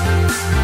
Música